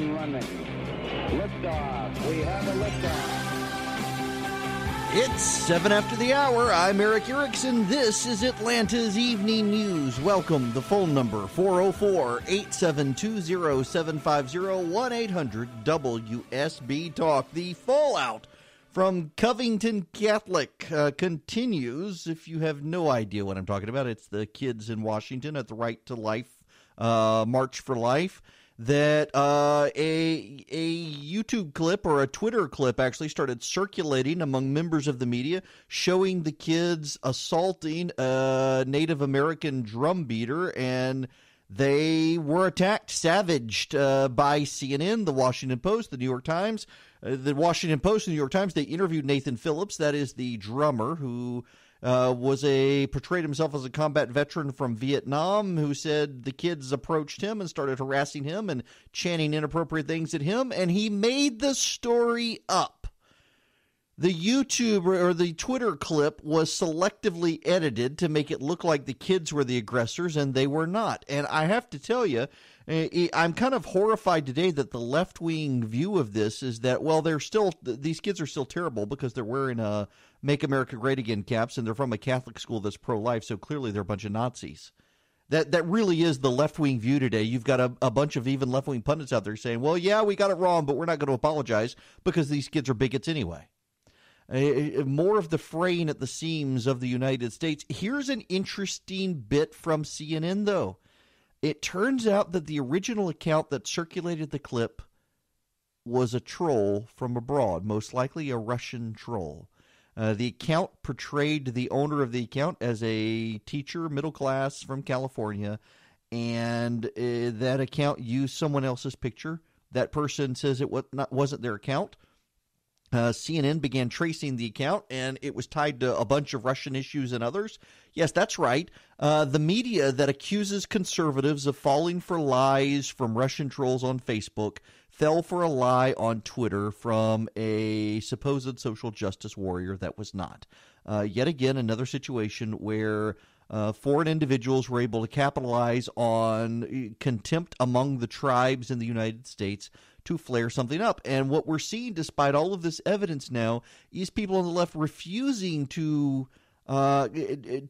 running. Liftoff. We have a liftoff. It's 7 after the hour. I'm Erick Erickson. This is Atlanta's Evening News. Welcome. The phone number 404 8720 750 1 800 WSB Talk. The fallout from Covington Catholic uh, continues. If you have no idea what I'm talking about, it's the kids in Washington at the Right to Life uh, March for Life that uh, a a YouTube clip or a Twitter clip actually started circulating among members of the media, showing the kids assaulting a Native American drum beater, and they were attacked, savaged uh, by CNN, the Washington Post, the New York Times, uh, the Washington Post, the New York Times. They interviewed Nathan Phillips, that is the drummer who uh, was a portrayed himself as a combat veteran from Vietnam who said the kids approached him and started harassing him and chanting inappropriate things at him, and he made the story up. The YouTube or the Twitter clip was selectively edited to make it look like the kids were the aggressors, and they were not. And I have to tell you, eh, I'm kind of horrified today that the left wing view of this is that well, they're still these kids are still terrible because they're wearing a Make America Great Again caps, and they're from a Catholic school that's pro life, so clearly they're a bunch of Nazis. That that really is the left wing view today. You've got a, a bunch of even left wing pundits out there saying, "Well, yeah, we got it wrong, but we're not going to apologize because these kids are bigots anyway." Uh, more of the fraying at the seams of the United States. Here's an interesting bit from CNN, though. It turns out that the original account that circulated the clip was a troll from abroad, most likely a Russian troll. Uh, the account portrayed the owner of the account as a teacher, middle class from California, and uh, that account used someone else's picture. That person says it was not, wasn't their account. Uh, CNN began tracing the account, and it was tied to a bunch of Russian issues and others. Yes, that's right. Uh, the media that accuses conservatives of falling for lies from Russian trolls on Facebook fell for a lie on Twitter from a supposed social justice warrior that was not. Uh, yet again, another situation where uh, foreign individuals were able to capitalize on uh, contempt among the tribes in the United States to flare something up. And what we're seeing, despite all of this evidence now, is people on the left refusing to uh,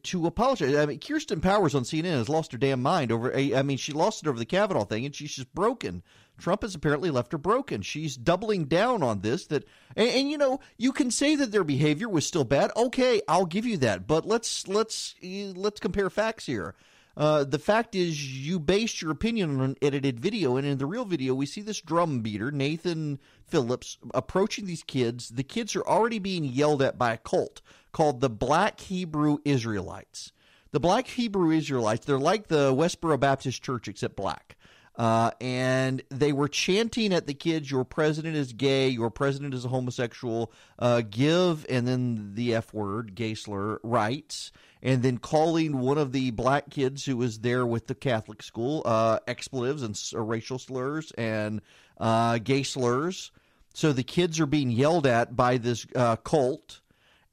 to apologize. I mean, Kirsten Powers on CNN has lost her damn mind over. I mean, she lost it over the Kavanaugh thing, and she's just broken. Trump has apparently left her broken. She's doubling down on this. That and, and, you know you can say that their behavior was still bad. Okay, I'll give you that. But let's let's let's compare facts here. Uh, the fact is, you based your opinion on an edited video, and in the real video, we see this drum beater, Nathan Phillips, approaching these kids. The kids are already being yelled at by a cult called the Black Hebrew Israelites. The Black Hebrew Israelites, they're like the Westboro Baptist Church, except black. Uh, and they were chanting at the kids, "Your president is gay. Your president is a homosexual. Uh, give," and then the F word, gay slur, rights, and then calling one of the black kids who was there with the Catholic school uh, expletives and uh, racial slurs and uh, gay slurs. So the kids are being yelled at by this uh, cult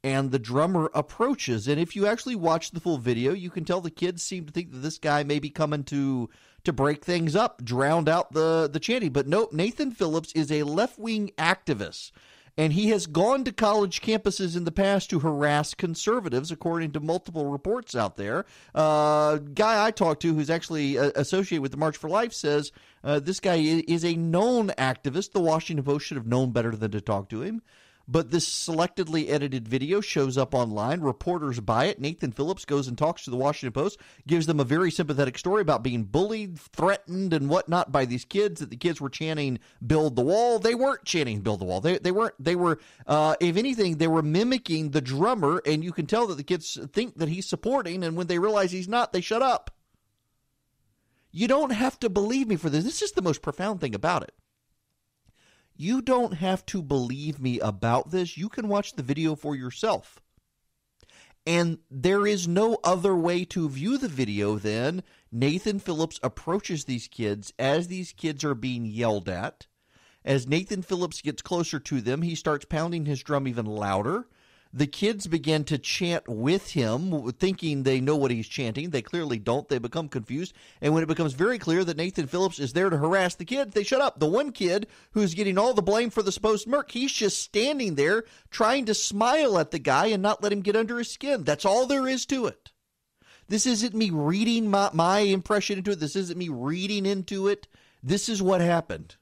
and the drummer approaches. And if you actually watch the full video, you can tell the kids seem to think that this guy may be coming to to break things up, drowned out the, the chanting. But nope, Nathan Phillips is a left wing activist. And he has gone to college campuses in the past to harass conservatives, according to multiple reports out there. Uh, guy I talked to, who's actually uh, associated with the March for Life, says uh, this guy is a known activist. The Washington Post should have known better than to talk to him. But this selectively edited video shows up online. Reporters buy it. Nathan Phillips goes and talks to the Washington Post, gives them a very sympathetic story about being bullied, threatened, and whatnot by these kids. That the kids were chanting "Build the Wall." They weren't chanting "Build the Wall." They they weren't. They were, uh, if anything, they were mimicking the drummer, and you can tell that the kids think that he's supporting, and when they realize he's not, they shut up. You don't have to believe me for this. This is the most profound thing about it. You don't have to believe me about this. You can watch the video for yourself. And there is no other way to view the video than Nathan Phillips approaches these kids as these kids are being yelled at. As Nathan Phillips gets closer to them, he starts pounding his drum even louder. The kids begin to chant with him, thinking they know what he's chanting. They clearly don't. They become confused. And when it becomes very clear that Nathan Phillips is there to harass the kids, they shut up. The one kid who's getting all the blame for the supposed murk, he's just standing there trying to smile at the guy and not let him get under his skin. That's all there is to it. This isn't me reading my, my impression into it. This isn't me reading into it. This is what happened.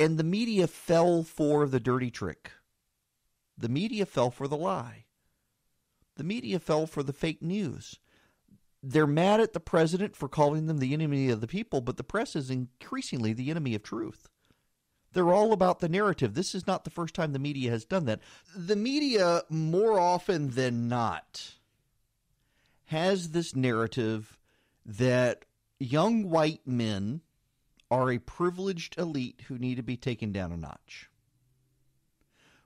And the media fell for the dirty trick. The media fell for the lie. The media fell for the fake news. They're mad at the president for calling them the enemy of the people, but the press is increasingly the enemy of truth. They're all about the narrative. This is not the first time the media has done that. The media, more often than not, has this narrative that young white men are a privileged elite who need to be taken down a notch.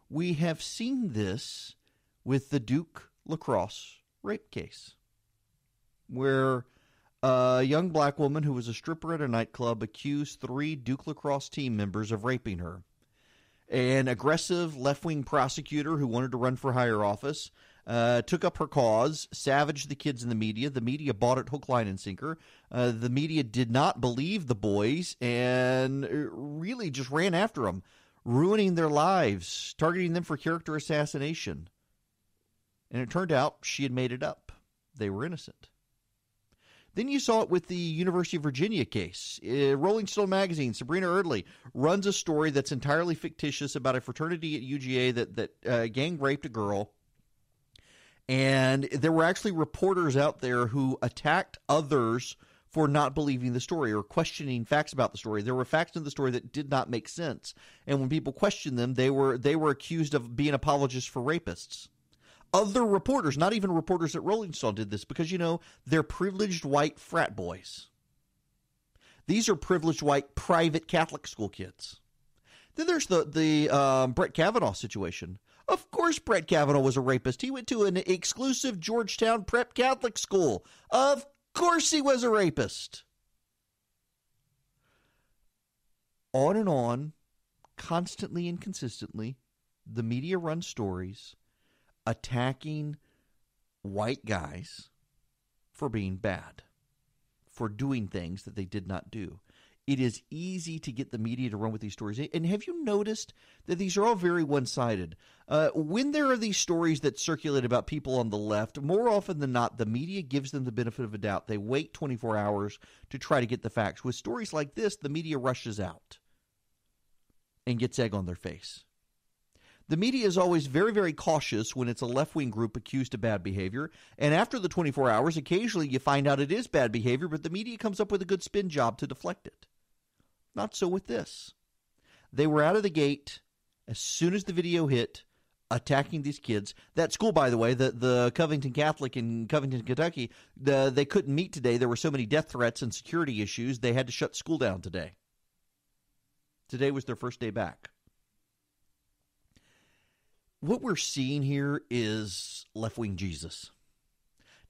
We have seen this with the Duke lacrosse rape case, where a young black woman who was a stripper at a nightclub accused three Duke lacrosse team members of raping her. An aggressive left wing prosecutor who wanted to run for higher office uh, took up her cause, savaged the kids in the media. The media bought it hook, line, and sinker. Uh, the media did not believe the boys and uh, really just ran after them, ruining their lives, targeting them for character assassination. And it turned out she had made it up. They were innocent. Then you saw it with the University of Virginia case. Uh, Rolling Stone magazine, Sabrina Erdely runs a story that's entirely fictitious about a fraternity at UGA that that uh, gang raped a girl and there were actually reporters out there who attacked others for not believing the story or questioning facts about the story. There were facts in the story that did not make sense, and when people questioned them, they were they were accused of being apologists for rapists. Other reporters, not even reporters at Rolling Stone, did this because you know they're privileged white frat boys. These are privileged white private Catholic school kids. Then there's the the um, Brett Kavanaugh situation. Of course, Brett Kavanaugh was a rapist. He went to an exclusive Georgetown prep Catholic school. Of course, he was a rapist. On and on, constantly and consistently, the media runs stories attacking white guys for being bad, for doing things that they did not do it is easy to get the media to run with these stories. And have you noticed that these are all very one sided? Uh, when there are these stories that circulate about people on the left, more often than not, the media gives them the benefit of a doubt. They wait 24 hours to try to get the facts. With stories like this, the media rushes out and gets egg on their face. The media is always very, very cautious when it's a left wing group accused of bad behavior. And after the 24 hours, occasionally you find out it is bad behavior, but the media comes up with a good spin job to deflect it. Not so with this. They were out of the gate as soon as the video hit, attacking these kids. That school, by the way, the, the Covington Catholic in Covington, Kentucky, the, they couldn't meet today. There were so many death threats and security issues, they had to shut school down today. Today was their first day back. What we're seeing here is left wing Jesus.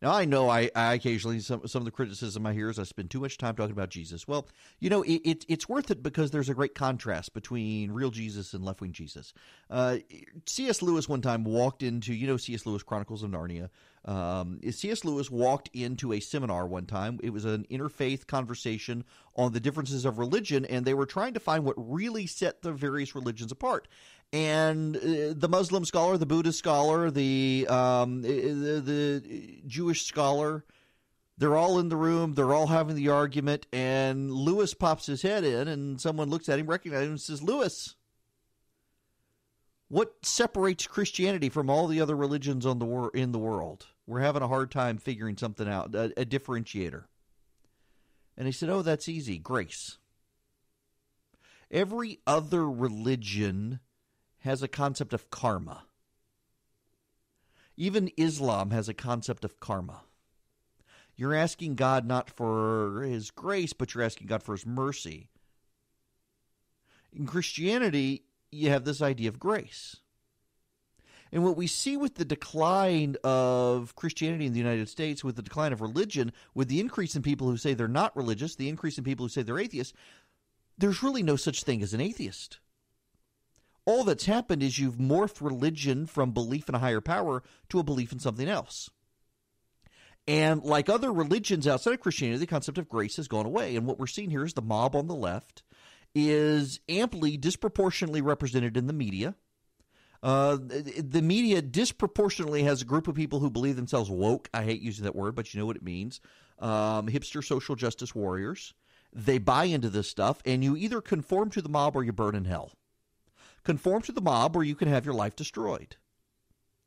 Now I know I, I occasionally some some of the criticism I hear is I spend too much time talking about Jesus. Well, you know it, it it's worth it because there's a great contrast between real Jesus and left wing Jesus. Uh, C.S. Lewis one time walked into you know C.S. Lewis Chronicles of Narnia. Um, C.S. Lewis walked into a seminar one time. It was an interfaith conversation on the differences of religion, and they were trying to find what really set the various religions apart and uh, the Muslim scholar, the Buddhist scholar, the, um, the, the Jewish scholar, they're all in the room. They're all having the argument, and Lewis pops his head in, and someone looks at him, recognizes him, and says, "Lewis, what separates Christianity from all the other religions on the wor- in the world? We're having a hard time figuring something out, a, a differentiator." And he said, "Oh, that's easy. Grace." Every other religion has a concept of karma. Even Islam has a concept of karma. You're asking God not for his grace, but you're asking God for his mercy. In Christianity, you have this idea of grace. And what we see with the decline of Christianity in the United States, with the decline of religion, with the increase in people who say they're not religious, the increase in people who say they're atheists, there's really no such thing as an atheist all that's happened is you've morphed religion from belief in a higher power to a belief in something else. And like other religions outside of Christianity, the concept of grace has gone away. And what we're seeing here is the mob on the left is amply, disproportionately represented in the media. Uh, the media disproportionately has a group of people who believe themselves woke. I hate using that word, but you know what it means. Um, hipster social justice warriors. They buy into this stuff, and you either conform to the mob or you burn in hell. Conform to the mob, or you can have your life destroyed.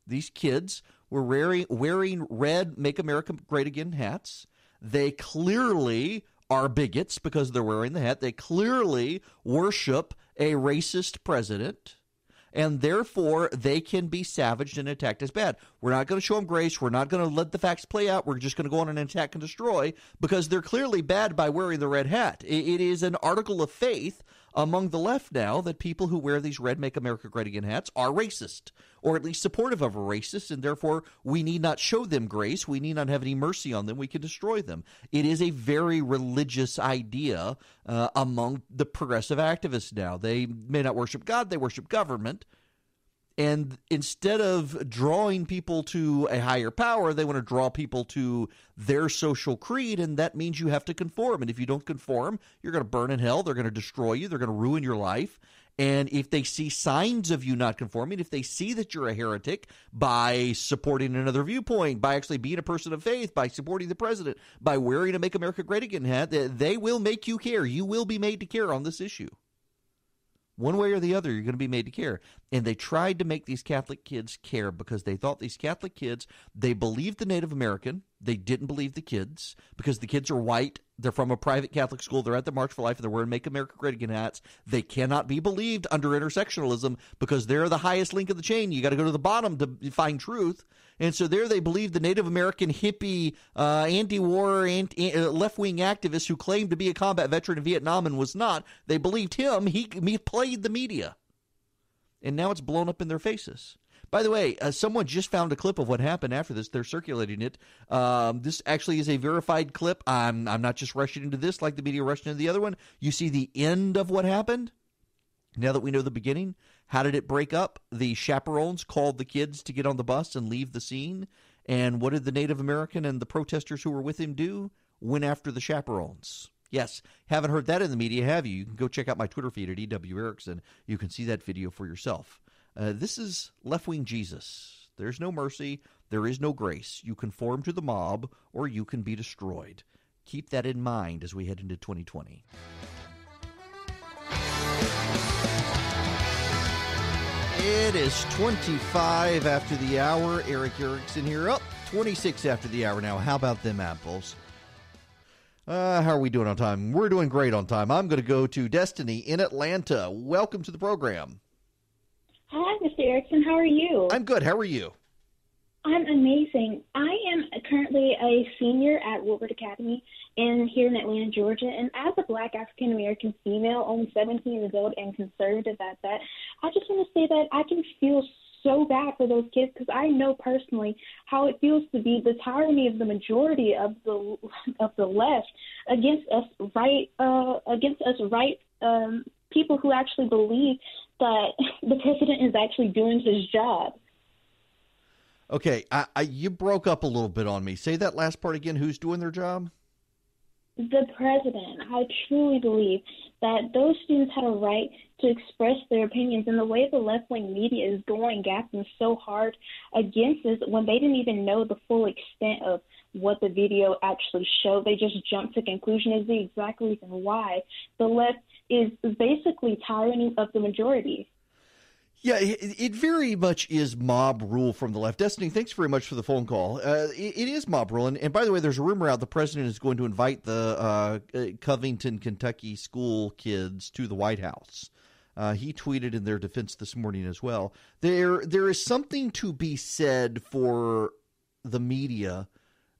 These kids were wearing, wearing red Make America Great Again hats. They clearly are bigots because they're wearing the hat. They clearly worship a racist president and therefore they can be savaged and attacked as bad. We're not going to show them grace. We're not going to let the facts play out. We're just going to go on and attack and destroy because they're clearly bad by wearing the red hat. it is an article of faith among the left now that people who wear these red Make America Great Again hats are racist, or at least supportive of a racist, and therefore we need not show them grace. We need not have any mercy on them. We can destroy them. It is a very religious idea uh, among the progressive activists now. They may not worship God, they worship government. And instead of drawing people to a higher power, they want to draw people to their social creed, and that means you have to conform. And if you don't conform, you're going to burn in hell. They're going to destroy you. They're going to ruin your life. And if they see signs of you not conforming, if they see that you're a heretic by supporting another viewpoint, by actually being a person of faith, by supporting the president, by wearing a Make America Great Again hat, they will make you care. You will be made to care on this issue. One way or the other, you're going to be made to care. And they tried to make these Catholic kids care because they thought these Catholic kids, they believed the Native American. They didn't believe the kids because the kids are white. They're from a private Catholic school. They're at the March for Life and they're wearing Make America Great Again hats. They cannot be believed under intersectionalism because they're the highest link of the chain. You got to go to the bottom to find truth. And so there they believed the Native American hippie, uh, anti, uh, left-wing activist who claimed to be a combat veteran in Vietnam and was not. They believed him. He, he played the media. And now it's blown up in their faces. By the way, uh, someone just found a clip of what happened after this. They're circulating it. Um, this actually is a verified clip. I'm I'm not just rushing into this like the media rushed into the other one. You see the end of what happened. Now that we know the beginning, how did it break up? The chaperones called the kids to get on the bus and leave the scene. And what did the Native American and the protesters who were with him do? Went after the chaperones. Yes, haven't heard that in the media, have you? You can go check out my Twitter feed at EW Erickson. You can see that video for yourself. Uh, this is left wing Jesus. There's no mercy. There is no grace. You conform to the mob or you can be destroyed. Keep that in mind as we head into 2020. It is 25 after the hour. Erick Erickson here. Up oh, 26 after the hour now. How about them apples? Uh, how are we doing on time? We're doing great on time. I'm going to go to Destiny in Atlanta. Welcome to the program. Erickson. How are you? I'm good. How are you? I'm amazing. I am currently a senior at Woodward Academy in here in Atlanta, Georgia. And as a black African American female, only 17 years old and conservative at that, I just want to say that I can feel so bad for those kids because I know personally how it feels to be the tyranny of the majority of the of the left against us right uh, against us right um, people who actually believe that the president is actually doing his job. Okay, I, I, you broke up a little bit on me. Say that last part again. Who's doing their job? The president. I truly believe that those students had a right to express their opinions, and the way the left wing media is going gapping so hard against this when they didn't even know the full extent of what the video actually showed. They just jumped to conclusion is the exact reason why the left is basically tyranny of the majority. Yeah, it, very much is mob rule from the left. Destiny, thanks very much for the phone call. Uh, it, it is mob rule, and, and, by the way, there's a rumor out the president is going to invite the uh, uh Covington, Kentucky school kids to the White House. Uh, he tweeted in their defense this morning as well. There, there is something to be said for the media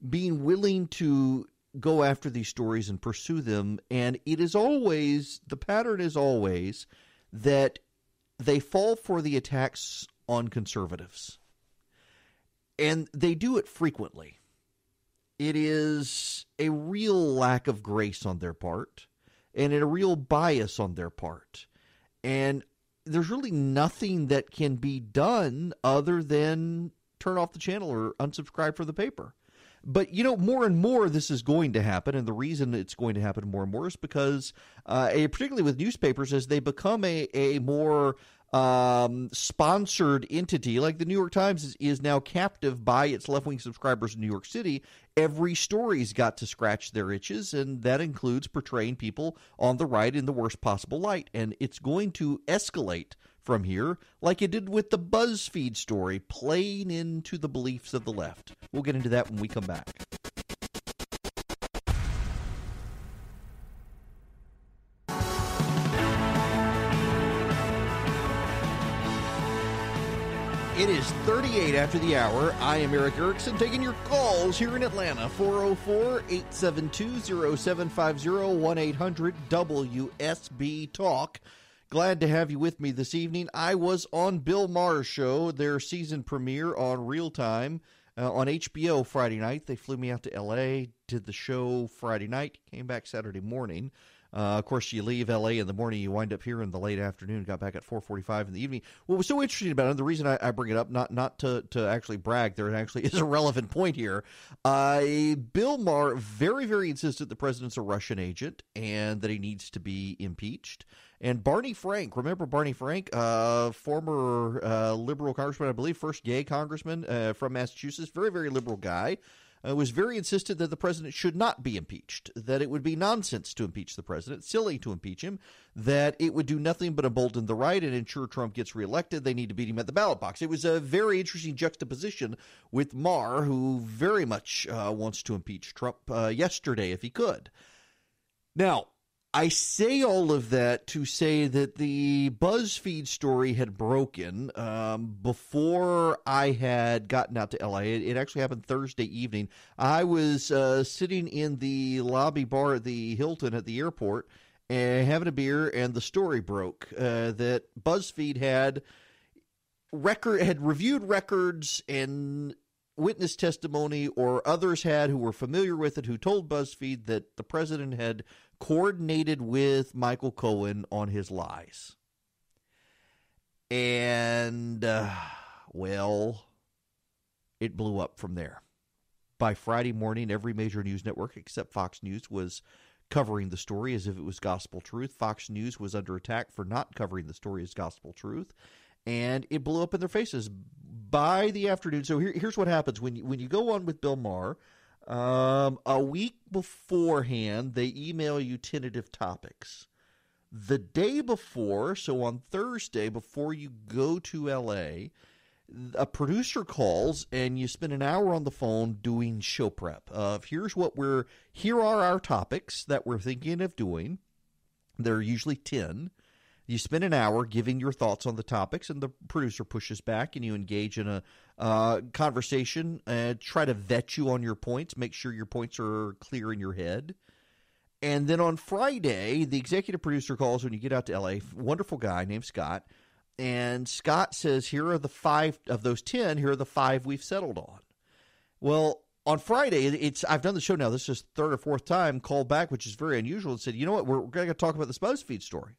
being willing to go after these stories and pursue them, and it is always the pattern is always that they fall for the attacks on conservatives. And they do it frequently. It is a real lack of grace on their part and a real bias on their part. And there's really nothing that can be done other than turn off the channel or unsubscribe for the paper. But you know, more and more this is going to happen, and the reason it's going to happen more and more is because, uh, particularly with newspapers, as they become a a more um, sponsored entity, like the New York Times is, is now captive by its left wing subscribers in New York City. Every story's got to scratch their itches, and that includes portraying people on the right in the worst possible light. And it's going to escalate from here, like it did with the BuzzFeed story, playing into the beliefs of the left. We'll get into that when we come back. It is 38 after the hour. I am Erick Erickson taking your calls here in Atlanta. 404 872 0750 1 800 WSB Talk. Glad to have you with me this evening. I was on Bill Maher's show, their season premiere on Real Time uh, on HBO Friday night. They flew me out to LA, did the show Friday night, came back Saturday morning. Uh, of course, you leave LA in the morning, you wind up here in the late afternoon. Got back at 4:45 in the evening. What was so interesting about it, the reason I, I, bring it up, not not to to actually brag, there actually is a relevant point here. Uh, Bill Maher very very insisted the president's a Russian agent and that he needs to be impeached. And Barney Frank, remember Barney Frank, uh, former uh, liberal congressman, I believe, first gay congressman uh, from Massachusetts, very, very liberal guy, uh, was very insistent that the president should not be impeached, that it would be nonsense to impeach the president, silly to impeach him, that it would do nothing but embolden the right and ensure Trump gets reelected. They need to beat him at the ballot box. It was a very interesting juxtaposition with Maher, who very much uh, wants to impeach Trump uh, yesterday if he could. Now, I say all of that to say that the BuzzFeed story had broken um, before I had gotten out to LA. It, it actually happened Thursday evening. I was uh, sitting in the lobby bar at the Hilton at the airport and having a beer, and the story broke uh, that BuzzFeed had record had reviewed records and witness testimony or others had who were familiar with it who told BuzzFeed that the president had coordinated with Michael Cohen on his lies. And, uh, well, it blew up from there. By Friday morning, every major news network except Fox News was covering the story as if it was gospel truth. Fox News was under attack for not covering the story as gospel truth. And it blew up in their faces by the afternoon. So here, here's what happens when you, when you go on with Bill Maher um, a week beforehand, they email you tentative topics. The day before, so on Thursday, before you go to LA, a producer calls and you spend an hour on the phone doing show prep of here's what we're here are our topics that we're thinking of doing. There are usually 10. You spend an hour giving your thoughts on the topics, and the producer pushes back, and you engage in a uh, conversation and try to vet you on your points, make sure your points are clear in your head. And then on Friday, the executive producer calls when you get out to LA. Wonderful guy named Scott. And Scott says, Here are the five of those 10, here are the five we've settled on. Well, on Friday, it's I've done the show now. This is third or fourth time. Called back, which is very unusual, and said, "You know what? We're, we're going to talk about this BuzzFeed story."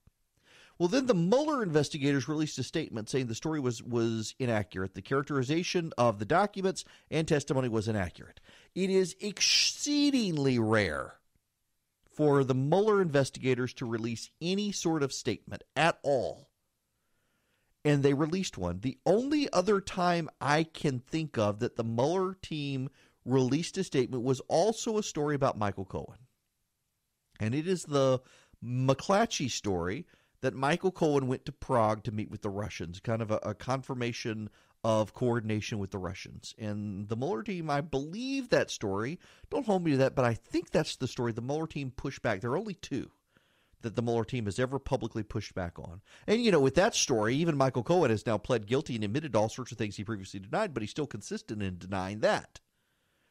Well, then the Mueller investigators released a statement saying the story was was inaccurate. The characterization of the documents and testimony was inaccurate. It is exceedingly rare for the Mueller investigators to release any sort of statement at all. And they released one. The only other time I can think of that the Mueller team released a statement was also a story about Michael Cohen. And it is the McClatchy story that Michael Cohen went to Prague to meet with the Russians, kind of a, a confirmation of coordination with the Russians. And the Mueller team, I believe that story. Don't hold me to that, but I think that's the story. The Mueller team pushed back. There are only two that the Mueller team has ever publicly pushed back on. And, you know, with that story, even Michael Cohen has now pled guilty and admitted all sorts of things he previously denied, but he's still consistent in denying that.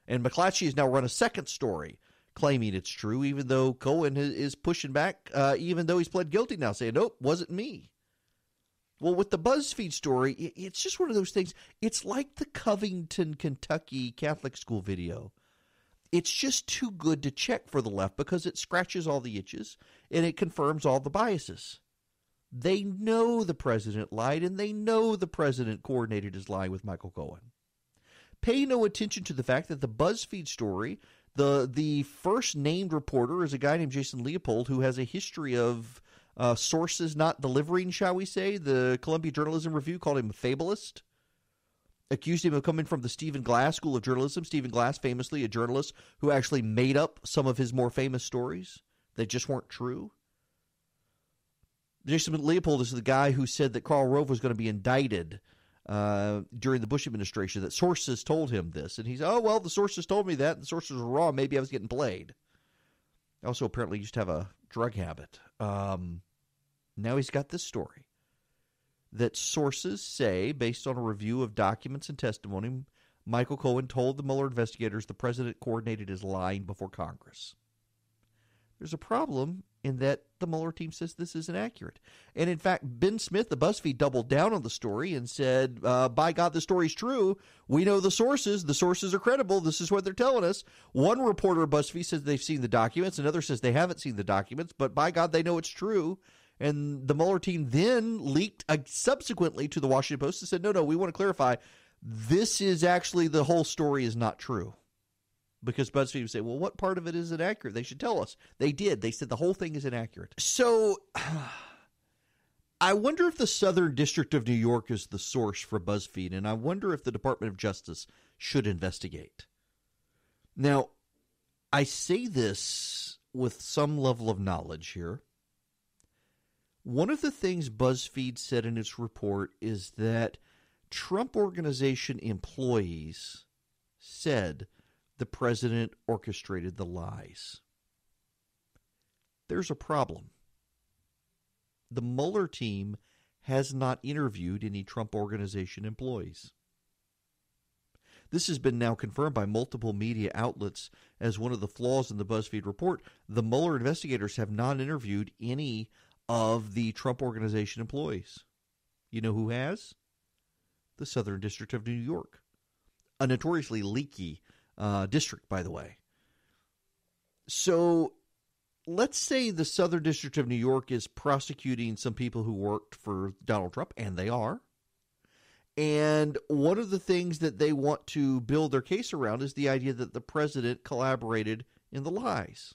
And McClatchy has now run a second story claiming it's true, even though Cohen is pushing back, uh, even though he's pled guilty now, saying, nope, wasn't me. Well, with the BuzzFeed story, it's just one of those things. It's like the Covington, Kentucky Catholic school video. It's just too good to check for the left because it scratches all the itches and it confirms all the biases. They know the president lied, and they know the president coordinated his lie with Michael Cohen. Pay no attention to the fact that the BuzzFeed story, the the first named reporter is a guy named Jason Leopold who has a history of uh, sources not delivering, shall we say. The Columbia Journalism Review called him a fabulist, accused him of coming from the Stephen Glass School of Journalism. Stephen Glass, famously a journalist who actually made up some of his more famous stories that just weren't true. Jason Leopold is the guy who said that Karl Rove was going to be indicted uh, during the Bush administration, that sources told him this. And he's, oh, well, the sources told me that. The sources were wrong. Maybe I was getting played. Also, apparently, used to have a drug habit. Um, now he's got this story that sources say, based on a review of documents and testimony, Michael Cohen told the Mueller investigators the president coordinated his lying before Congress. There's a problem in that the Mueller team says this isn't accurate. And in fact, Ben Smith, the BuzzFeed, doubled down on the story and said, uh, by God, the story's true. We know the sources. The sources are credible. This is what they're telling us. One reporter of BuzzFeed says they've seen the documents. Another says they haven't seen the documents, but by God, they know it's true. And the Mueller team then leaked uh, subsequently to the Washington Post and said, no, no, we want to clarify. This is actually the whole story is not true because BuzzFeed would say, well, what part of it is inaccurate? They should tell us. They did. They said the whole thing is inaccurate. So I wonder if the Southern District of New York is the source for BuzzFeed, and I wonder if the Department of Justice should investigate. Now, I say this with some level of knowledge here. One of the things BuzzFeed said in its report is that Trump Organization employees said – the president orchestrated the lies. There's a problem. The Mueller team has not interviewed any Trump Organization employees. This has been now confirmed by multiple media outlets as one of the flaws in the BuzzFeed report. The Mueller investigators have not interviewed any of the Trump Organization employees. You know who has? The Southern District of New York, a notoriously leaky uh, district, by the way. So let's say the Southern District of New York is prosecuting some people who worked for Donald Trump, and they are. And one of the things that they want to build their case around is the idea that the president collaborated in the lies.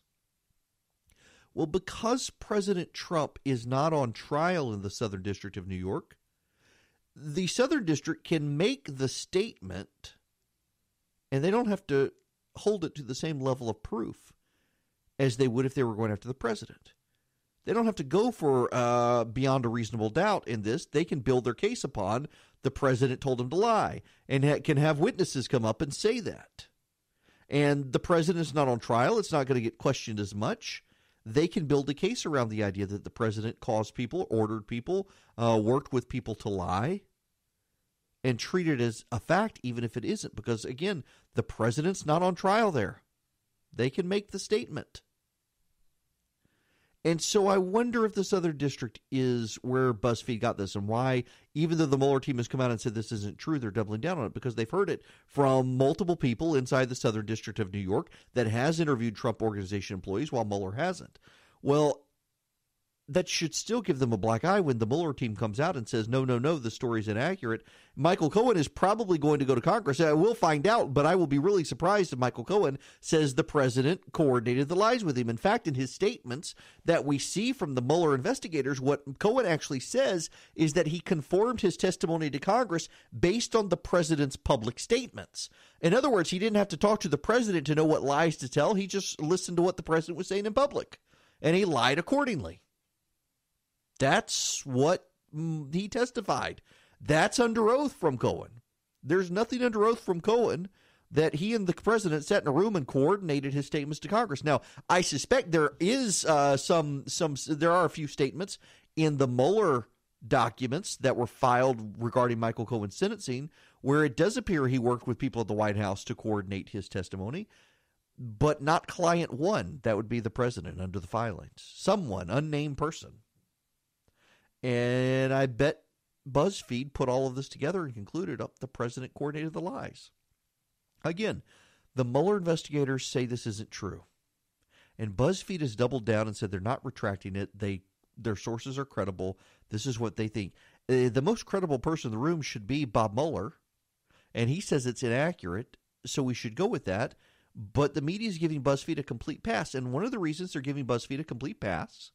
Well, because President Trump is not on trial in the Southern District of New York, the Southern District can make the statement and they don't have to hold it to the same level of proof as they would if they were going after the president. They don't have to go for uh, beyond a reasonable doubt in this. They can build their case upon the president told them to lie and ha- can have witnesses come up and say that. And the president is not on trial. It's not going to get questioned as much. They can build a case around the idea that the president caused people, ordered people, uh, worked with people to lie and treat it as a fact, even if it isn't, because again, the president's not on trial there. They can make the statement. And so I wonder if this other district is where BuzzFeed got this and why, even though the Mueller team has come out and said this isn't true, they're doubling down on it because they've heard it from multiple people inside the Southern District of New York that has interviewed Trump Organization employees while Mueller hasn't. Well, that should still give them a black eye when the Mueller team comes out and says, no, no, no, the story's inaccurate. Michael Cohen is probably going to go to Congress. I will find out, but I will be really surprised if Michael Cohen says the president coordinated the lies with him. In fact, in his statements that we see from the Mueller investigators, what Cohen actually says is that he conformed his testimony to Congress based on the president's public statements. In other words, he didn't have to talk to the president to know what lies to tell. He just listened to what the president was saying in public, and he lied accordingly. That's what he testified. That's under oath from Cohen. There's nothing under oath from Cohen that he and the president sat in a room and coordinated his statements to Congress. Now, I suspect there is uh, some some there are a few statements in the Mueller documents that were filed regarding Michael Cohen's sentencing where it does appear he worked with people at the White House to coordinate his testimony, but not client one. That would be the president under the filings. Someone, unnamed person. And I bet BuzzFeed put all of this together and concluded up oh, the president coordinated the lies. Again, the Mueller investigators say this isn't true. And BuzzFeed has doubled down and said they're not retracting it. They Their sources are credible. This is what they think. Uh, the most credible person in the room should be Bob Mueller, and he says it's inaccurate, so we should go with that. But the media is giving BuzzFeed a complete pass, and one of the reasons they're giving BuzzFeed a complete pass,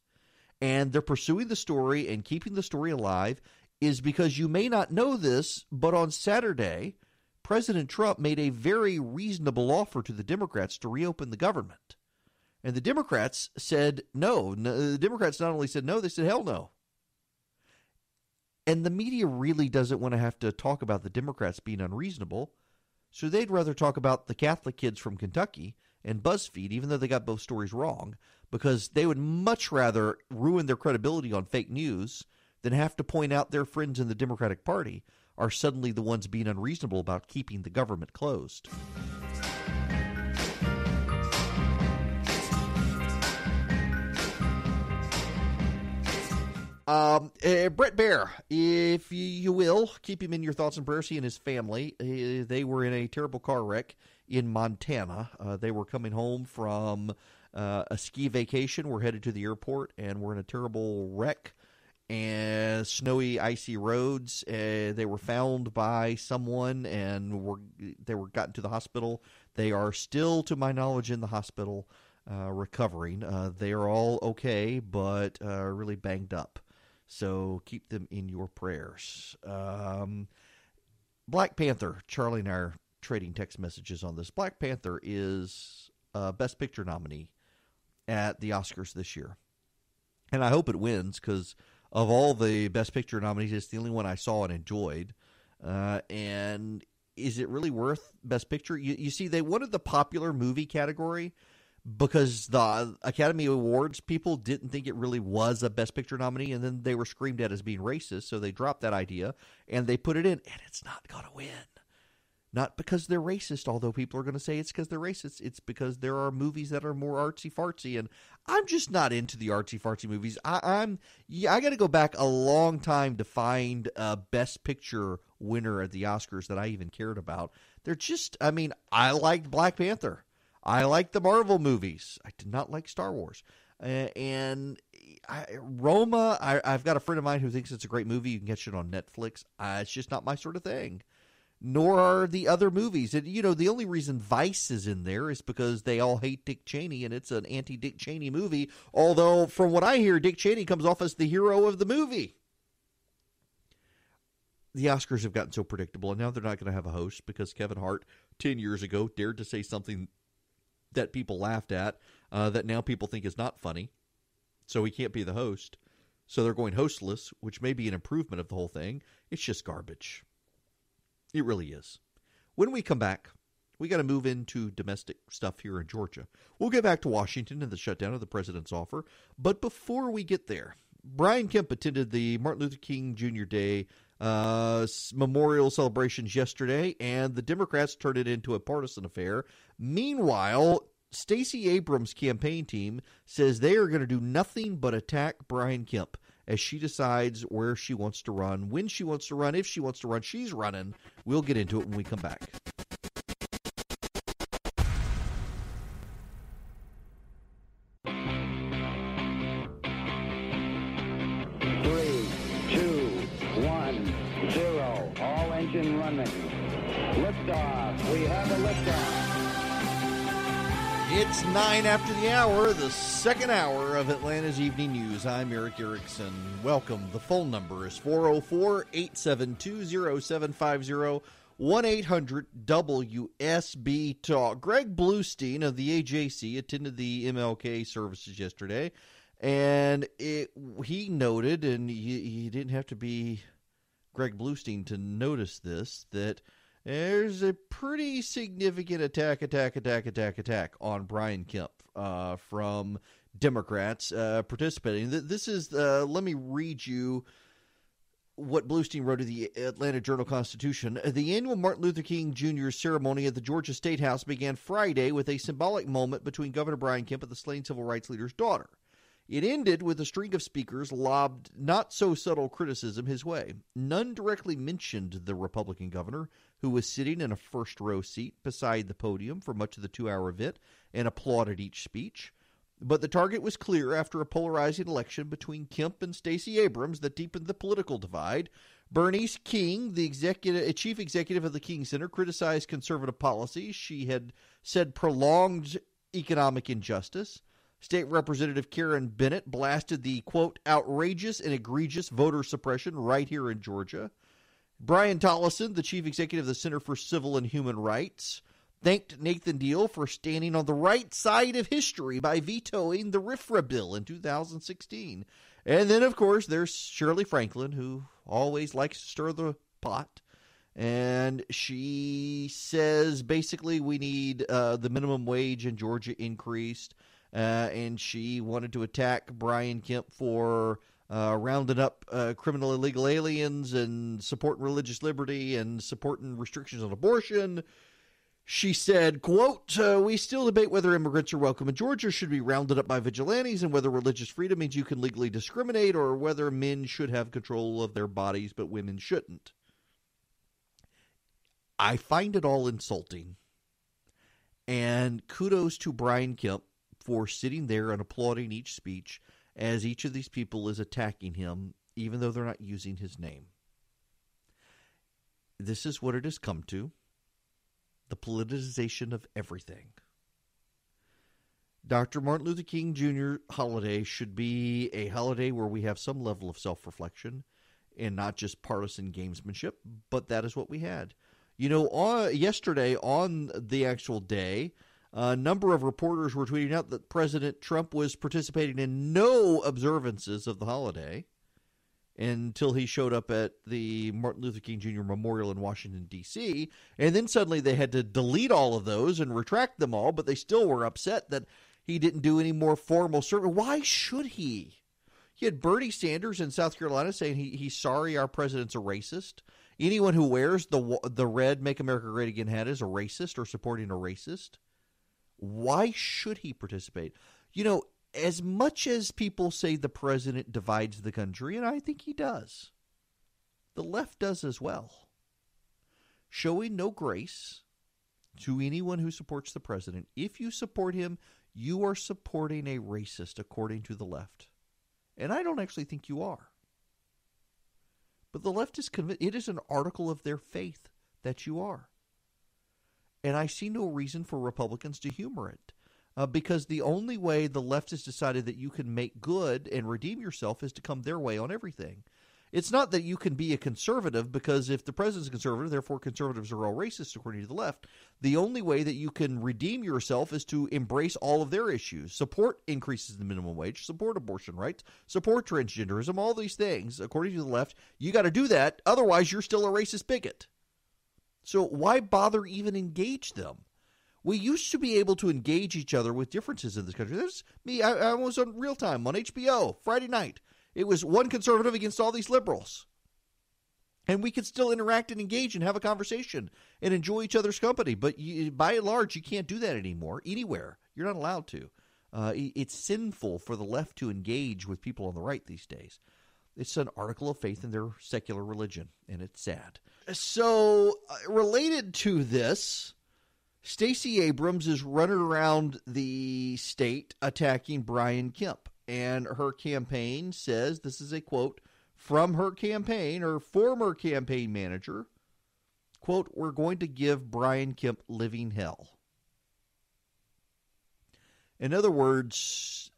and they're pursuing the story and keeping the story alive, is because you may not know this, but on Saturday, President Trump made a very reasonable offer to the Democrats to reopen the government. And the Democrats said no. no. Uh, the Democrats not only said no, they said hell no. And the media really doesn't want to have to talk about the Democrats being unreasonable. So they'd rather talk about the Catholic kids from Kentucky and BuzzFeed, even though they got both stories wrong, because they would much rather ruin their credibility on fake news than have to point out their friends in the Democratic Party are suddenly the ones being unreasonable about keeping the government closed. Um, uh, Bret Baier, if you will, keep him in your thoughts and prayers. He and his family, uh, they were in a terrible car wreck in Montana. Uh, they were coming home from uh, a ski vacation. We're headed to the airport, and we're in a terrible wreck and snowy, icy roads. Uh, they were found by someone, and were they were gotten to the hospital. They are still, to my knowledge, in the hospital. Uh, recovering. Uh, they are all okay, but uh, really banged up. So keep them in your prayers. Um, Black Panther. Charlie and I are trading text messages on this. Black Panther is a Best Picture nominee at the Oscars this year. And I hope it wins because of all the Best Picture nominees, it's the only one I saw and enjoyed. Uh, and is it really worth Best Picture? You, you see, they wanted the popular movie category because the Academy Awards people didn't think it really was a Best Picture nominee, and then they were screamed at as being racist, so they dropped that idea and they put it in, and it's not going to win. Not because they're racist, although people are going to say it's because they're racist. It's because there are movies that are more artsy fartsy, and I'm just not into the artsy fartsy movies. I, am yeah, I got to go back a long time to find a Best Picture winner at the Oscars that I even cared about. They're just, I mean, I liked Black Panther. I like the Marvel movies. I did not like Star Wars. Uh, and I, Roma, I, have got a friend of mine who thinks it's a great movie. You can catch it on Netflix. Uh, it's just not my sort of thing. Nor are the other movies. And, you know, the only reason Vice is in there is because they all hate Dick Cheney and it's an anti Dick Cheney movie. Although, from what I hear, Dick Cheney comes off as the hero of the movie. The Oscars have gotten so predictable, and now they're not going to have a host because Kevin Hart, 10 years ago, dared to say something that people laughed at uh, that now people think is not funny. So he can't be the host. So they're going hostless, which may be an improvement of the whole thing. It's just garbage. It really is. When we come back, we got to move into domestic stuff here in Georgia. We'll get back to Washington and the shutdown of the president's offer. But before we get there, Brian Kemp attended the Martin Luther King Jr. Day uh, memorial celebrations yesterday, and the Democrats turned it into a partisan affair. Meanwhile, Stacey Abrams' campaign team says they are going to do nothing but attack Brian Kemp as she decides where she wants to run, when she wants to run, if she wants to run. She's running. We'll get into it when we come back. It's nine after the hour, the second hour of Atlanta's Evening News. I'm Erick Erickson. Welcome. The phone number is 404 872 0750 1 800 WSB Talk. Greg Bluestein of the AJC attended the MLK services yesterday, and it, he noted, and you didn't have to be Greg Bluestein to notice this, that there's a pretty significant attack, attack, attack, attack, attack on Brian Kemp uh, from Democrats uh, participating. This is, uh, let me read you what Bluestein wrote to the Atlanta Journal Constitution. The annual Martin Luther King Jr. ceremony at the Georgia State House began Friday with a symbolic moment between Governor Brian Kemp and the slain civil rights leader's daughter. It ended with a string of speakers lobbed not so subtle criticism his way. None directly mentioned the Republican governor, who was sitting in a first row seat beside the podium for much of the two hour event and applauded each speech. But the target was clear after a polarizing election between Kemp and Stacey Abrams that deepened the political divide. Bernice King, the executive, chief executive of the King Center, criticized conservative policies. She had said prolonged economic injustice. State Representative Karen Bennett blasted the quote outrageous and egregious voter suppression right here in Georgia. Brian Tollison, the chief executive of the Center for Civil and Human Rights, thanked Nathan Deal for standing on the right side of history by vetoing the RFRA bill in 2016. And then, of course, there's Shirley Franklin, who always likes to stir the pot. And she says basically we need uh, the minimum wage in Georgia increased. Uh, and she wanted to attack Brian Kemp for uh, rounding up uh, criminal illegal aliens and supporting religious liberty and supporting restrictions on abortion. She said, quote, uh, we still debate whether immigrants are welcome in Georgia should be rounded up by vigilantes and whether religious freedom means you can legally discriminate or whether men should have control of their bodies but women shouldn't. I find it all insulting. And kudos to Brian Kemp for sitting there and applauding each speech as each of these people is attacking him, even though they're not using his name. This is what it has come to the politicization of everything. Dr. Martin Luther King Jr. holiday should be a holiday where we have some level of self reflection and not just partisan gamesmanship, but that is what we had. You know, on, yesterday on the actual day, a number of reporters were tweeting out that President Trump was participating in no observances of the holiday until he showed up at the Martin Luther King Jr. Memorial in Washington, D.C. And then suddenly they had to delete all of those and retract them all, but they still were upset that he didn't do any more formal service. Why should he? You had Bernie Sanders in South Carolina saying he, he's sorry our president's a racist. Anyone who wears the the red "Make America Great Again" hat is a racist or supporting a racist. Why should he participate? You know, as much as people say the president divides the country, and I think he does, the left does as well. Showing no grace to anyone who supports the president. If you support him, you are supporting a racist, according to the left. And I don't actually think you are. But the left is convinced, it is an article of their faith that you are. And I see no reason for Republicans to humor it. Uh, because the only way the left has decided that you can make good and redeem yourself is to come their way on everything. It's not that you can be a conservative because if the president's a conservative, therefore conservatives are all racist according to the left. The only way that you can redeem yourself is to embrace all of their issues, support increases in the minimum wage, support abortion rights, support transgenderism, all these things. According to the left, you got to do that. Otherwise, you're still a racist bigot. So why bother even engage them? We used to be able to engage each other with differences in this country. There's me. I, I was on real time on HBO Friday night. It was one conservative against all these liberals. And we could still interact and engage and have a conversation and enjoy each other's company. But you, by and large, you can't do that anymore anywhere. You're not allowed to. Uh, it's sinful for the left to engage with people on the right these days. It's an article of faith in their secular religion, and it's sad. So, uh, related to this, Stacey Abrams is running around the state attacking Brian Kemp. And her campaign says this is a quote from her campaign or former campaign manager quote, We're going to give Brian Kemp living hell. In other words,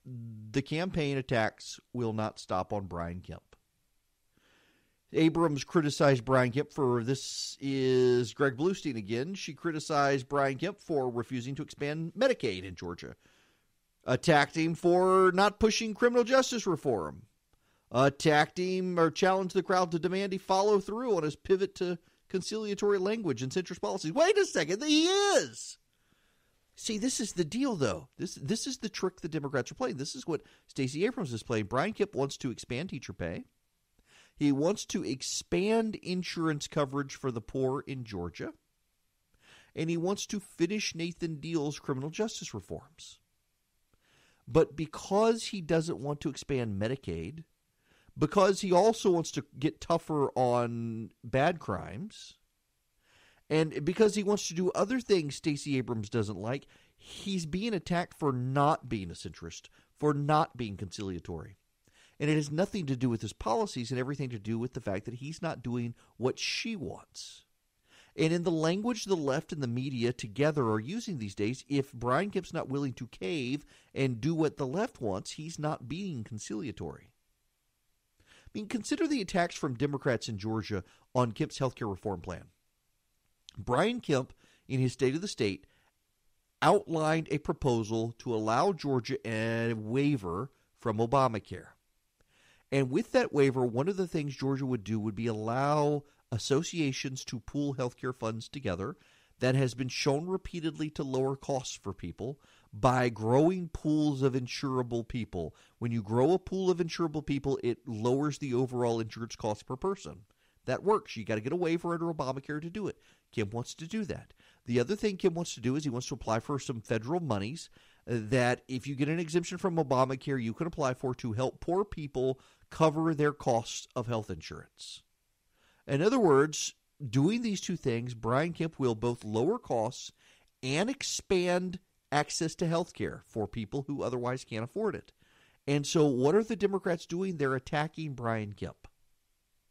the campaign attacks will not stop on Brian Kemp. Abrams criticized Brian Kemp for this is Greg Bluestein again. She criticized Brian Kemp for refusing to expand Medicaid in Georgia, attacked him for not pushing criminal justice reform, attacked him or challenged the crowd to demand he follow through on his pivot to conciliatory language and centrist policies. Wait a second, he is. See, this is the deal, though. This this is the trick the Democrats are playing. This is what Stacey Abrams is playing. Brian Kemp wants to expand teacher pay. He wants to expand insurance coverage for the poor in Georgia. And he wants to finish Nathan Deal's criminal justice reforms. But because he doesn't want to expand Medicaid, because he also wants to get tougher on bad crimes, And because he wants to do other things Stacey Abrams doesn't like, he's being attacked for not being a centrist, for not being conciliatory. And it has nothing to do with his policies and everything to do with the fact that he's not doing what she wants. And in the language the left and the media together are using these days, if Brian Kemp's not willing to cave and do what the left wants, he's not being conciliatory. I mean, consider the attacks from Democrats in Georgia on Kemp's healthcare reform plan. Brian Kemp, in his State of the State, outlined a proposal to allow Georgia a waiver from Obamacare. And with that waiver, one of the things Georgia would do would be allow associations to pool healthcare funds together. That has been shown repeatedly to lower costs for people by growing pools of insurable people. When you grow a pool of insurable people, it lowers the overall insurance cost per person. That works. You got to get a waiver under Obamacare to do it. Kemp wants to do that. The other thing Kemp wants to do is he wants to apply for some federal monies that if you get an exemption from Obamacare, you can apply for to help poor people cover their costs of health insurance. In other words, doing these two things, Brian Kemp will both lower costs and expand access to health care for people who otherwise can't afford it. And so, what are the Democrats doing? They're attacking Brian Kemp.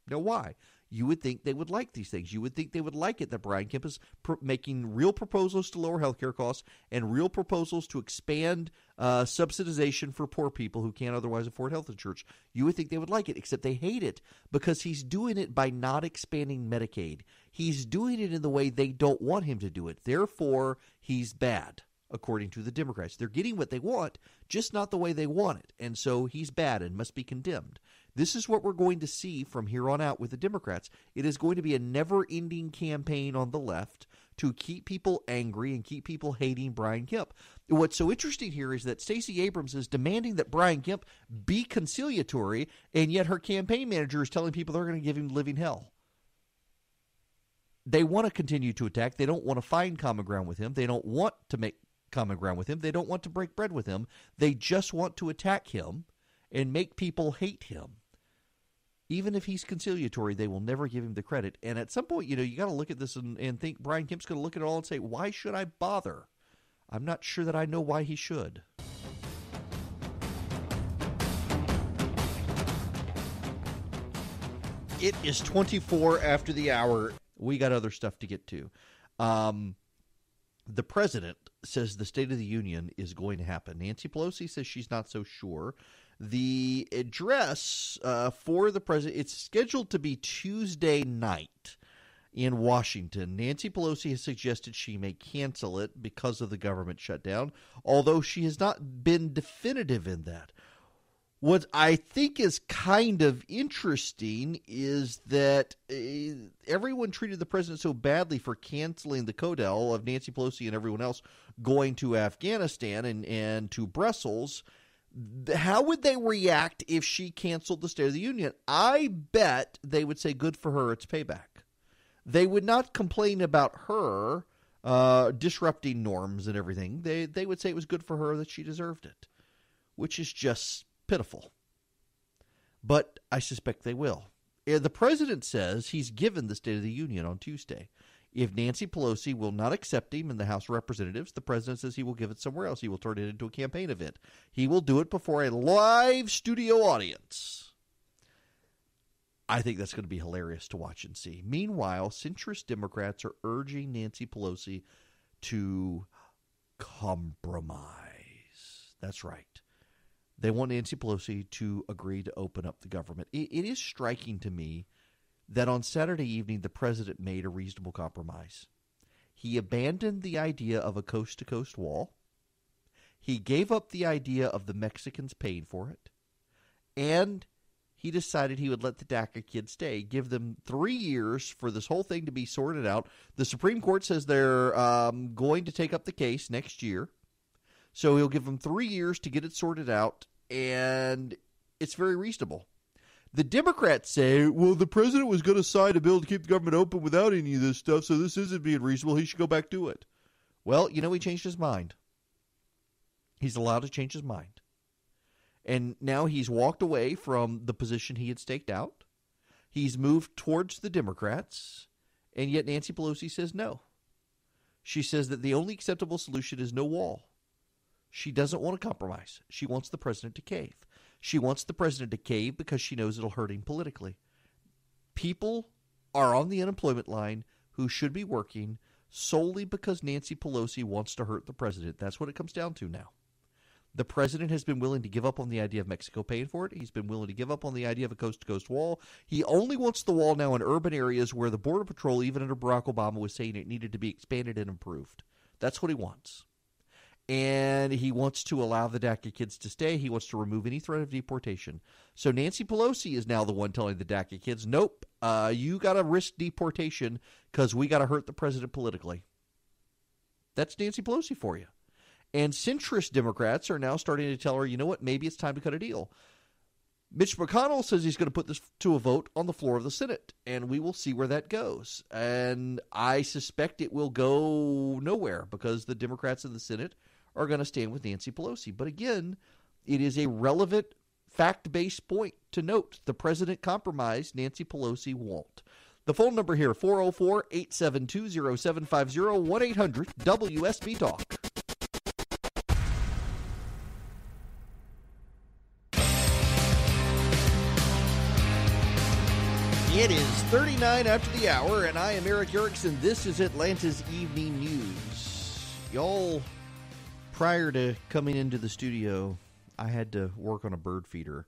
Now, why? You would think they would like these things. You would think they would like it that Brian Kemp is pr- making real proposals to lower healthcare costs and real proposals to expand uh, subsidization for poor people who can't otherwise afford health insurance. You would think they would like it, except they hate it because he's doing it by not expanding Medicaid. He's doing it in the way they don't want him to do it. Therefore, he's bad according to the Democrats. They're getting what they want, just not the way they want it. And so he's bad and must be condemned. This is what we're going to see from here on out with the Democrats. It is going to be a never ending campaign on the left to keep people angry and keep people hating Brian Kemp. What's so interesting here is that Stacey Abrams is demanding that Brian Kemp be conciliatory, and yet her campaign manager is telling people they're going to give him living hell. They want to continue to attack. They don't want to find common ground with him. They don't want to make common ground with him. They don't want to break bread with him. They just want to attack him and make people hate him even if he's conciliatory, they will never give him the credit. And at some point, you know, you got to look at this and, and think Brian Kemp's going to look at it all and say, why should I bother? I'm not sure that I know why he should. It is 24 after the hour. We got other stuff to get to. Um, the president says the State of the Union is going to happen. Nancy Pelosi says she's not so sure. The address uh, for the president it's scheduled to be Tuesday night in Washington. Nancy Pelosi has suggested she may cancel it because of the government shutdown, although she has not been definitive in that. What I think is kind of interesting is that uh, everyone treated the president so badly for canceling the CODEL of Nancy Pelosi and everyone else going to Afghanistan and, and to Brussels how would they react if she canceled the State of the Union? I bet they would say, good for her, it's payback. They would not complain about her uh, disrupting norms and everything. They, they would say it was good for her that she deserved it, which is just pitiful. But I suspect they will. The president says he's given the State of the Union on Tuesday. If Nancy Pelosi will not accept him in the House of Representatives, the president says he will give it somewhere else. He will turn it into a campaign event. He will do it before a live studio audience. I think that's going to be hilarious to watch and see. Meanwhile, centrist Democrats are urging Nancy Pelosi to compromise. That's right. They want Nancy Pelosi to agree to open up the government. it, it is striking to me that on Saturday evening the president made a reasonable compromise. He abandoned the idea of a coast to coast wall. He gave up the idea of the Mexicans paying for it. And he decided he would let the DACA kids stay, give them three years for this whole thing to be sorted out. The Supreme Court says they're um, going to take up the case next year. So he'll give them three years to get it sorted out, and it's very reasonable. The Democrats say, well, the president was going to sign a bill to keep the government open without any of this stuff, so this isn't being reasonable. He should go back to it. Well, you know, he changed his mind. He's allowed to change his mind. And now he's walked away from the position he had staked out. He's moved towards the Democrats. And yet Nancy Pelosi says no. She says that the only acceptable solution is no wall. She doesn't want to compromise. She wants the president to cave. She wants the president to cave because she knows it'll hurt him politically. People are on the unemployment line who should be working solely because Nancy Pelosi wants to hurt the president. That's what it comes down to now. The president has been willing to give up on the idea of Mexico paying for it. He's been willing to give up on the idea of a coast to coast wall. He only wants the wall now in urban areas where the Border Patrol, even under Barack Obama, was saying it needed to be expanded and improved. That's what he wants. And he wants to allow the DACA kids to stay. He wants to remove any threat of deportation. So Nancy Pelosi is now the one telling the DACA kids, nope, uh, you got to risk deportation because we got to hurt the president politically. That's Nancy Pelosi for you. And centrist Democrats are now starting to tell her, you know what, maybe it's time to cut a deal. Mitch McConnell says he's going to put this to a vote on the floor of the Senate, and we will see where that goes. And I suspect it will go nowhere because the Democrats in the Senate are going to stand with Nancy Pelosi. But again, it is a relevant fact based point to note. The president compromised, Nancy Pelosi won't. The phone number here 404 872 0750 1 800 WSB Talk. It is 39 after the hour, and I am Erick Erickson. This is Atlanta's Evening News. Y'all, prior to coming into the studio, I had to work on a bird feeder.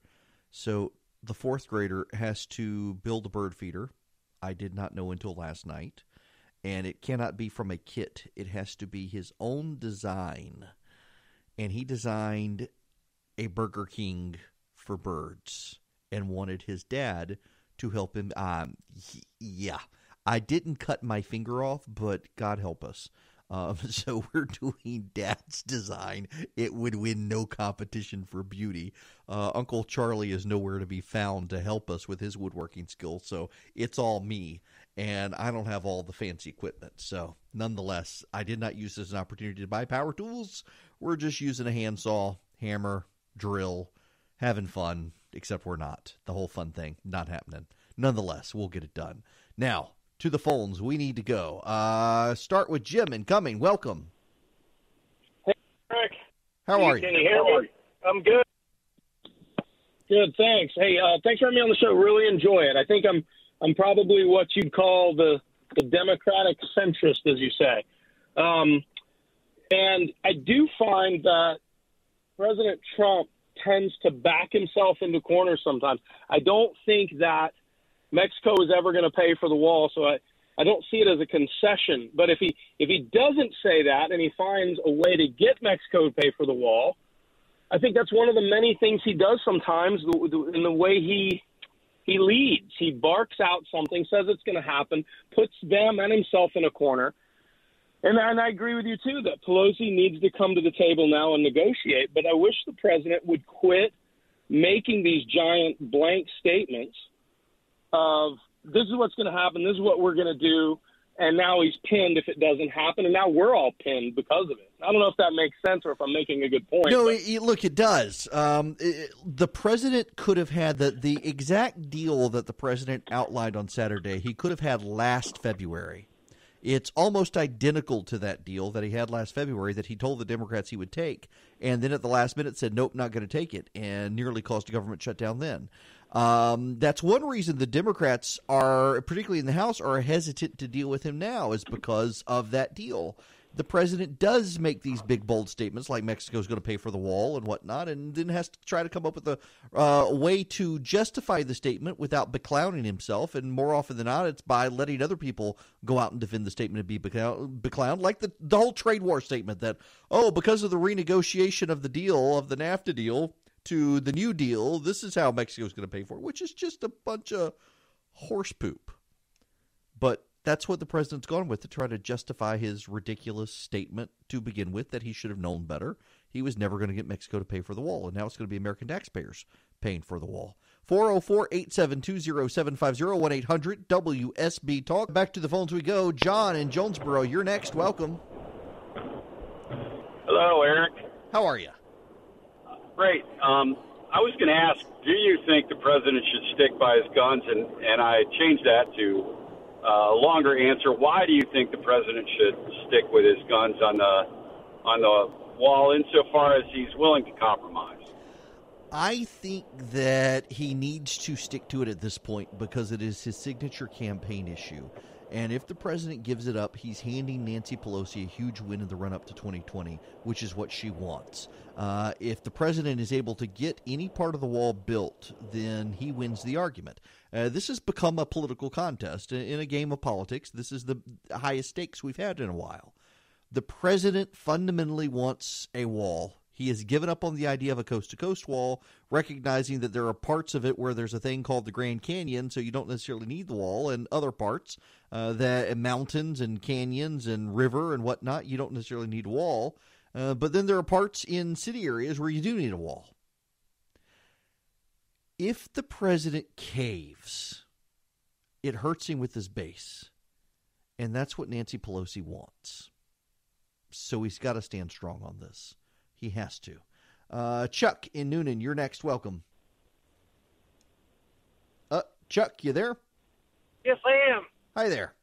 So the fourth grader has to build a bird feeder. I did not know until last night. And it cannot be from a kit, it has to be his own design. And he designed a Burger King for birds and wanted his dad to help him. Um, yeah, I didn't cut my finger off, but God help us. Um, so we're doing Dad's design. It would win no competition for beauty. Uh, Uncle Charlie is nowhere to be found to help us with his woodworking skills, so it's all me. And I don't have all the fancy equipment. So, nonetheless, I did not use this as an opportunity to buy power tools. We're just using a handsaw, hammer, drill, having fun, except we're not. The whole fun thing, not happening. Nonetheless, we'll get it done. Now, to the phones, we need to go. Uh, start with Jim incoming. Welcome. Hey, Erick. How are you? Can you hear me? I'm good. Good, thanks. Hey, uh, thanks for having me on the show. Really enjoy it. I think I'm I'm probably what you'd call the the democratic centrist, as you say. Um, and I do find that President Trump tends to back himself into corners sometimes. I don't think that Mexico is ever going to pay for the wall, so I, I don't see it as a concession. But if he if he doesn't say that and he finds a way to get Mexico to pay for the wall, I think that's one of the many things he does sometimes in the way he he leads. He barks out something, says it's going to happen, puts them and himself in a corner. And, and I agree with you too that Pelosi needs to come to the table now and negotiate. But I wish the president would quit making these giant blank statements of this is what's going to happen, this is what we're going to do, and now he's pinned if it doesn't happen, and now we're all pinned because of it. I don't know if that makes sense or if I'm making a good point. No, it, look, it does. Um, it, the president could have had the the exact deal that the president outlined on Saturday. He could have had last February. It's almost identical to that deal that he had last February that he told the Democrats he would take, and then at the last minute said, "Nope, not going to take it," and nearly caused a government shutdown. Then um, that's one reason the Democrats are, particularly in the House, are hesitant to deal with him now, is because of that deal. The president does make these big, bold statements like Mexico's going to pay for the wall and whatnot, and then has to try to come up with a uh, way to justify the statement without beclowning himself. And more often than not, it's by letting other people go out and defend the statement and be beclowned, like the, the whole trade war statement that, oh, because of the renegotiation of the deal, of the NAFTA deal, to the New Deal, this is how Mexico is going to pay for it, which is just a bunch of horse poop. But that's what the president's gone with to try to justify his ridiculous statement to begin with that he should have known better. He was never going to get Mexico to pay for the wall, and now it's going to be American taxpayers paying for the wall. 404 872 0750 800 WSB Talk. Back to the phones we go. John in Jonesboro, you're next. Welcome. Hello, Erick. How are you? Great. Um, I was going to ask, do you think the president should stick by his guns? And, and I changed that to, uh, longer answer, why do you think the president should stick with his guns on the on the wall insofar as he's willing to compromise? I think that he needs to stick to it at this point because it is his signature campaign issue. And if the president gives it up, he's handing Nancy Pelosi a huge win in the run up to 2020, which is what she wants. Uh, if the president is able to get any part of the wall built, then he wins the argument. Uh, this has become a political contest in a game of politics. This is the highest stakes we've had in a while. The president fundamentally wants a wall he has given up on the idea of a coast to coast wall, recognizing that there are parts of it where there's a thing called the Grand Canyon, so you don't necessarily need the wall, and other parts, uh, that mountains and canyons and river and whatnot, you don't necessarily need a wall. Uh, but then there are parts in city areas where you do need a wall. If the president caves, it hurts him with his base. And that's what Nancy Pelosi wants. So he's got to stand strong on this. He has to. Uh, Chuck in Newnan, you're next. Welcome. Uh, Chuck, you there? Yes, I am. Hi there.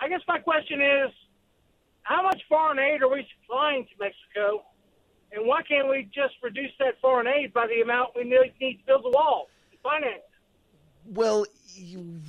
I guess my question is, how much foreign aid are we supplying to Mexico, and why can't we just reduce that foreign aid by the amount we need to build the wall and finance? Well,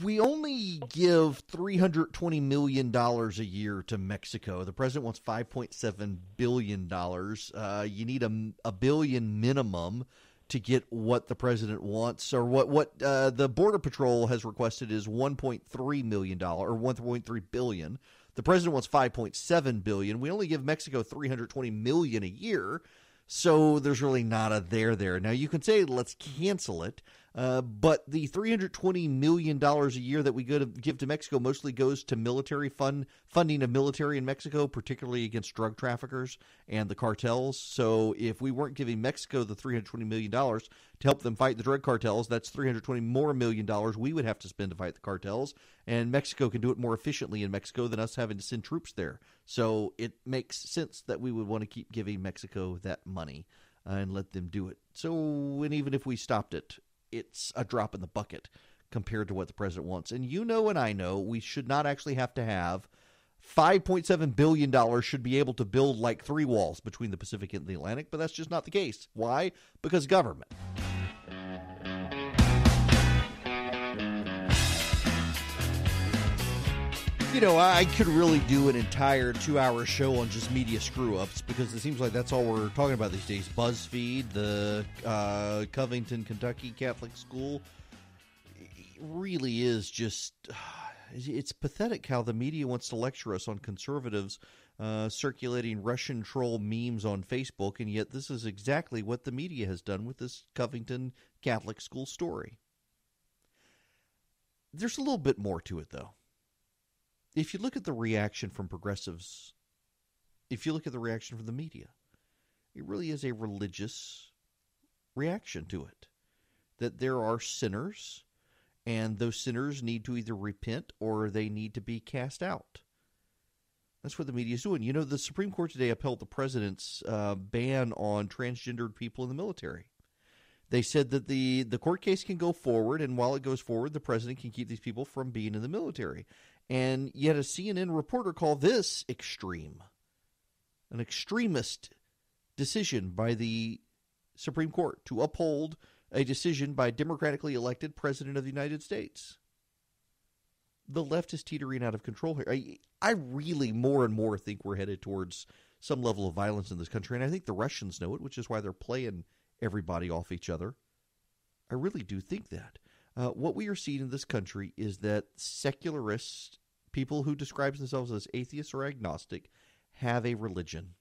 we only give $320 million a year to Mexico. The president wants $5.7 billion. Uh, you need a, a billion minimum to get what the president wants, or what what uh, the border patrol has requested is 1.3 million dollar or 1.3 billion. The president wants 5.7 billion. We only give Mexico 320 million a year, so there's really not a there there. Now you can say let's cancel it. Uh, but the $320 million a year that we to give to Mexico mostly goes to military fund funding of military in Mexico, particularly against drug traffickers and the cartels. So if we weren't giving Mexico the $320 million to help them fight the drug cartels, that's 320 more million dollars we would have to spend to fight the cartels. And Mexico can do it more efficiently in Mexico than us having to send troops there. So it makes sense that we would want to keep giving Mexico that money uh, and let them do it. So, and even if we stopped it, it's a drop in the bucket compared to what the president wants. And you know, and I know, we should not actually have to have $5.7 billion should be able to build like three walls between the Pacific and the Atlantic, but that's just not the case. Why? Because government. You know, I could really do an entire two hour show on just media screw ups because it seems like that's all we're talking about these days. BuzzFeed, the uh, Covington, Kentucky Catholic School, really is just. It's pathetic how the media wants to lecture us on conservatives uh, circulating Russian troll memes on Facebook, and yet this is exactly what the media has done with this Covington Catholic School story. There's a little bit more to it, though if you look at the reaction from progressives, if you look at the reaction from the media, it really is a religious reaction to it. That there are sinners, and those sinners need to either repent or they need to be cast out. That's what the media is doing. You know, the Supreme Court today upheld the president's uh, ban on transgendered people in the military. They said that the, the court case can go forward, and while it goes forward, the president can keep these people from being in the military. And yet, a CNN reporter called this extreme, an extremist decision by the Supreme Court to uphold a decision by a democratically elected president of the United States. The left is teetering out of control here. I, I really more and more think we're headed towards some level of violence in this country, and I think the Russians know it, which is why they're playing everybody off each other. I really do think that. Uh, what we are seeing in this country is that secularists, people who describe themselves as atheists or agnostic, have a religion.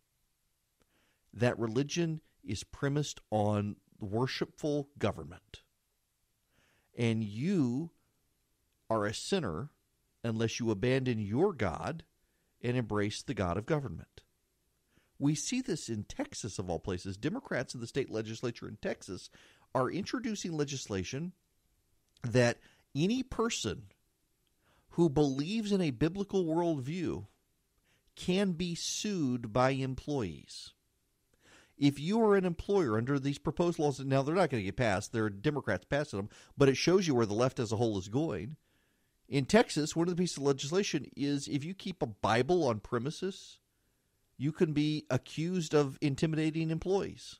That religion is premised on worshipful government. And you are a sinner unless you abandon your God and embrace the God of government. We see this in Texas, of all places. Democrats in the state legislature in Texas are introducing legislation that any person who believes in a biblical worldview can be sued by employees. If you are an employer under these proposed laws, now they're not going to get passed, there are Democrats passing them, but it shows you where the left as a whole is going. In Texas, one of the pieces of legislation is if you keep a Bible on premises, you can be accused of intimidating employees.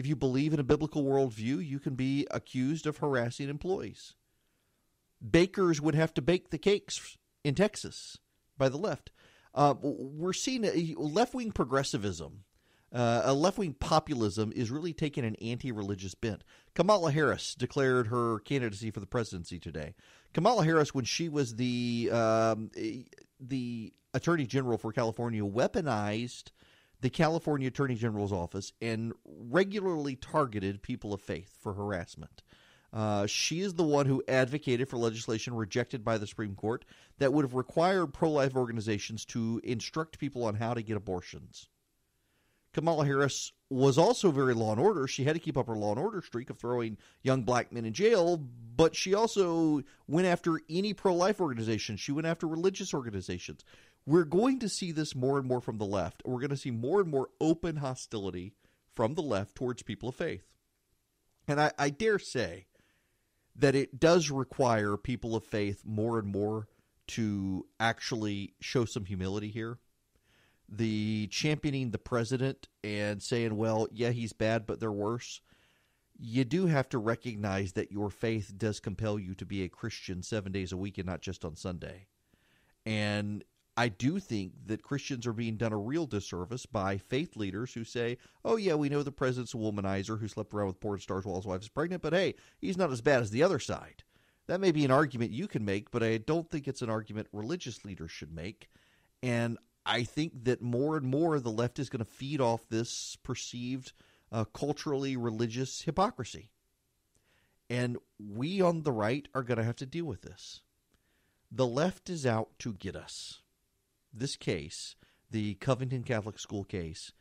If you believe in a biblical worldview, you can be accused of harassing employees. Bakers would have to bake the cakes in Texas by the left. Uh, we're seeing left wing progressivism, uh, a left wing populism is really taking an anti religious bent. Kamala Harris declared her candidacy for the presidency today. Kamala Harris, when she was the um, the Attorney General for California, weaponized the California Attorney General's office and regularly targeted people of faith for harassment. Uh, she is the one who advocated for legislation rejected by the Supreme Court that would have required pro life organizations to instruct people on how to get abortions. Kamala Harris was also very law and order. She had to keep up her law and order streak of throwing young black men in jail, but she also went after any pro life organization. She went after religious organizations. We're going to see this more and more from the left. We're going to see more and more open hostility from the left towards people of faith. And I, I dare say that it does require people of faith more and more to actually show some humility here. The championing the president and saying, well, yeah, he's bad, but they're worse. You do have to recognize that your faith does compel you to be a Christian seven days a week and not just on Sunday. And I do think that Christians are being done a real disservice by faith leaders who say, oh, yeah, we know the president's a womanizer who slept around with porn stars while his wife is pregnant, but hey, he's not as bad as the other side. That may be an argument you can make, but I don't think it's an argument religious leaders should make. And I think that more and more the left is going to feed off this perceived uh, culturally religious hypocrisy. And we on the right are going to have to deal with this. The left is out to get us this case, the Covington Catholic School case,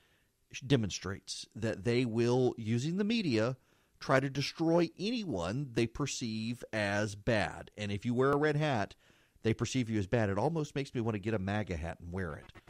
demonstrates that they will, using the media, try to destroy anyone they perceive as bad. And if you wear a red hat, they perceive you as bad. It almost makes me want to get a MAGA hat and wear it.